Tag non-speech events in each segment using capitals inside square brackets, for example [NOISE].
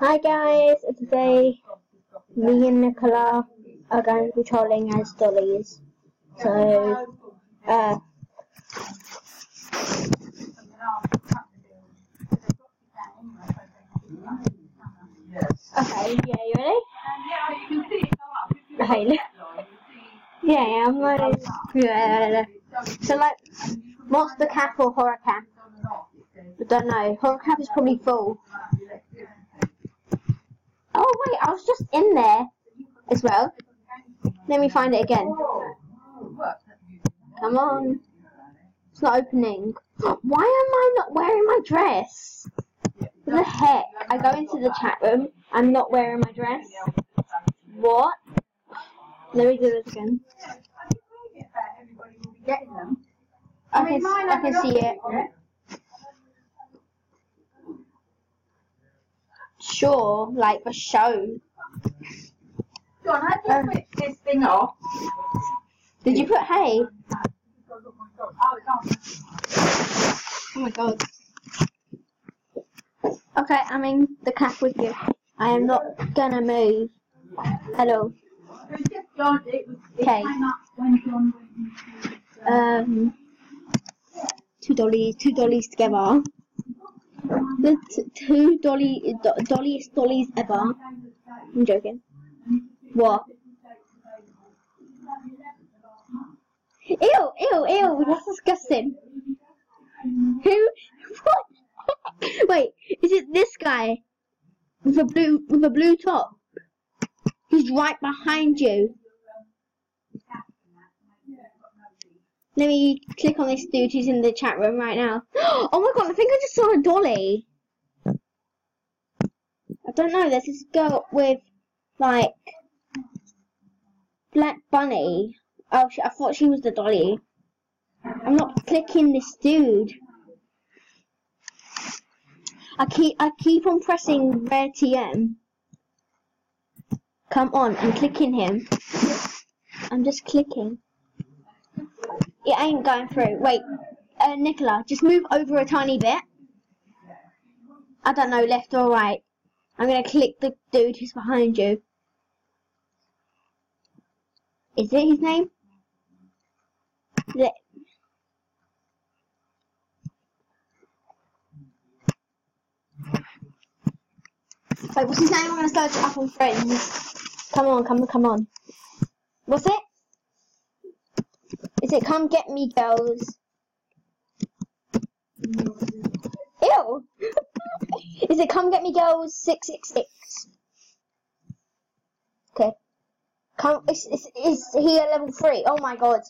Hi guys, today me and Nicola are going to be trolling as dollies. So, uh, okay, yeah, you ready? Okay, yeah, I'm ready. Yeah. So like, monster cap or horror cap? I don't know. Horror cap is probably full. I was just in there as well. Let me find it again. Come on. It's not opening. Why am I not wearing my dress? What the heck? I go into the chat room. I'm not wearing my dress. What? Let me do this again. I can, I can see it. Sure, like for show. John, how do you switch this thing off? Did you put hay? Oh. Oh my god. Okay, I'm in the cap with you. I am not gonna move. Hello. So it's just John, it was, it Okay. came up when John went into, Um, two dollies, two dollies together. The t- two dolly, do- dolliest dollies ever. I'm joking. What? Ew, ew, ew, that's disgusting. Who? What? [LAUGHS] Wait, is it this guy with a blue with a blue top? He's right behind you. Let me click on this dude who's in the chat room right now. [GASPS] Oh my god, I think I just saw a dolly. I don't know, there's this girl with, like, Black Bunny. Oh, sh- I thought she was the dolly. I'm not clicking this dude. I keep I keep on pressing rare TM. Come on, I'm clicking him. I'm just clicking. It ain't going through. Wait, uh, Nicola, just move over a tiny bit. I don't know, left or right. I'm gonna click the dude who's behind you. Is it his name? Le- Wait, what's his name? I'm gonna search it up on friends. Come on, come on, come on. What's it? Is it come get me girls? Ew! Is it come get me girls 666? Okay. Come, is, is, is he a level 3? Oh my god.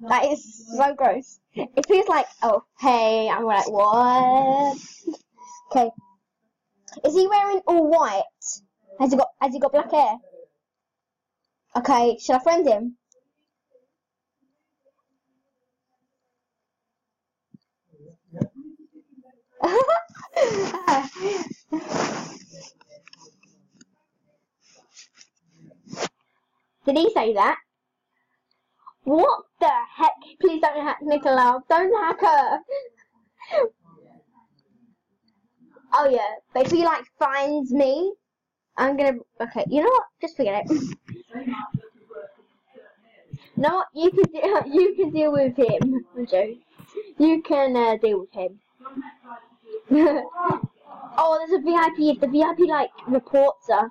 That is so gross. It feels like, oh, hey, I'm like, what? Okay. Is he wearing all white? Has he got, has he got black hair? Okay, should I friend him? Did he say that? What the heck? Please don't hack Nicola. Don't hack her. oh yeah, but if he like finds me, I'm gonna. Okay, you know what? Just forget it. no, you can de- [LAUGHS] you can deal with him. You can uh, deal with him. [LAUGHS] oh, there's a VIP. If the VIP like reports us,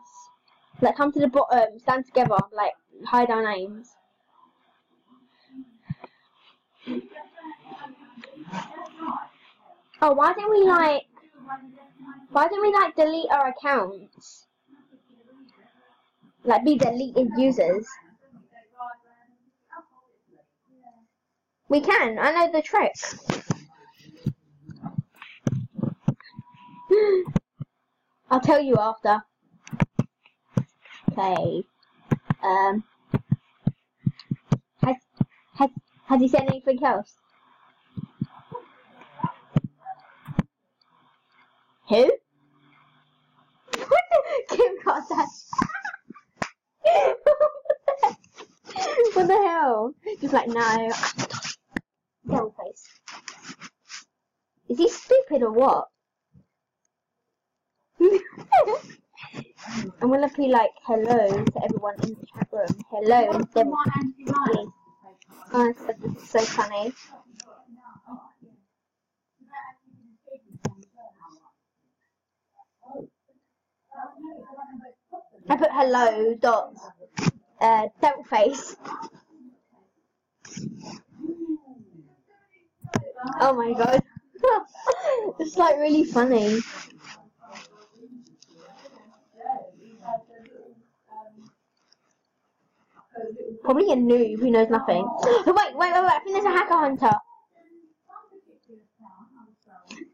like come to the bottom, um, stand together, like hide our names. Oh, why don't we like? Why don't we like delete our accounts? Like be deleted users. We can. I know the trick. I'll tell you after. Okay. Um. Has has has he said anything else? Who? Kim Kardashian. [LAUGHS] what the hell? Just like no. Girl face. Is he stupid or what? [LAUGHS] I'm gonna be like hello to everyone in the chat room. Hello, What's the Devil. one anti-lion? Oh, this is so funny. I put hello dot uh devil face. Oh my god. [LAUGHS] it's like really funny. Probably a noob who knows nothing. [GASPS] Wait, wait, wait, wait. I think there's a hacker hunter.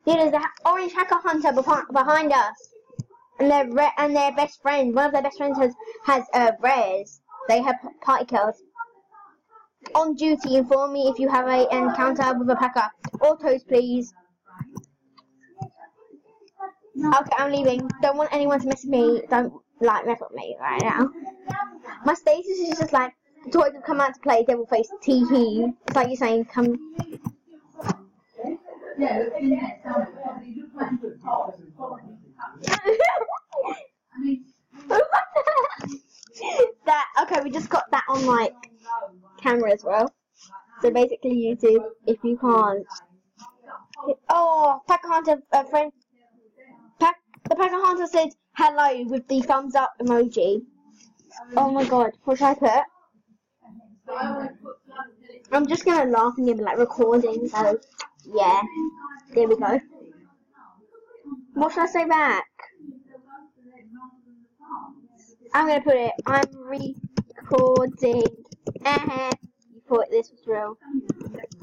Yeah, there's a ha- orange hacker hunter behi- behind us. And their and their best friend, one of their best friends has has uh, rares. They have party kills. On duty, inform me if you have a encounter with a packer. Autos, please. Okay, I'm leaving. Don't want anyone to with me. Don't like mess with me right now. My status is just like toys have come out to play Devil Face Tee hee. It's like you're saying come. [LAUGHS] That okay, we just got that on like camera as well. So basically, YouTube, if you can't. Oh, Packer Hunter, uh, friend. Pack, the Packer Hunter said hello with the thumbs up emoji. Oh my god, what should I put? I'm just gonna laugh and give it like recording, so yeah. There we go. What should I say back? I'm gonna put it. I'm recording. You thought this was real.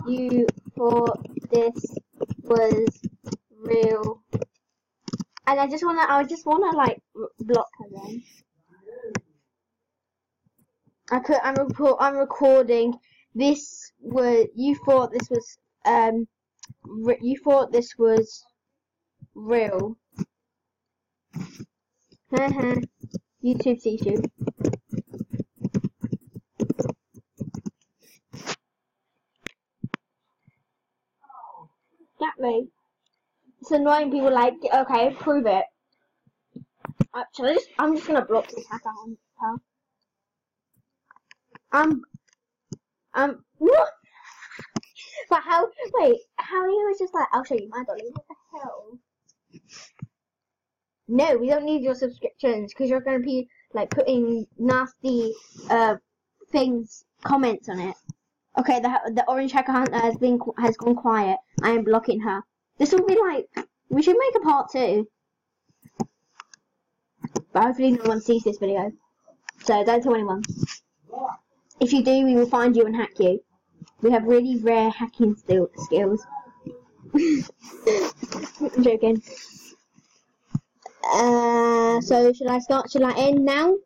You thought this was real. And I just wanna. I just wanna like block her then. I put. I'm. I'm recording. This was. You thought this was. Um. You thought this was real. Haha. YouTube sees you. Exactly. It's annoying people like, okay, prove it. Actually, I'm just gonna block this her. Um, um, what? But how, wait, how you just like, I'll show you my dolly, what the hell? No, we don't need your subscriptions because you're going to be like putting nasty uh things, comments on it. Okay, the the orange hacker hunter has been has gone quiet. I am blocking her. This will be like we should make a part two. But hopefully no one sees this video. So don't tell anyone. If you do, we will find you and hack you. We have really rare hacking skills. [LAUGHS] I'm joking. Uh, so should I start? Should I end now?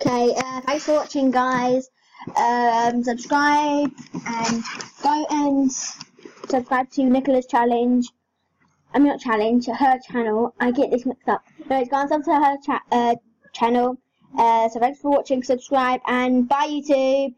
Okay. Uh, thanks for watching, guys. Um, subscribe and go and subscribe to Nicola's challenge. I'm not challenge, her channel. I get this mixed up. No, it's gone sub to her cha- uh, channel. Uh, so thanks for watching, subscribe, and bye YouTube.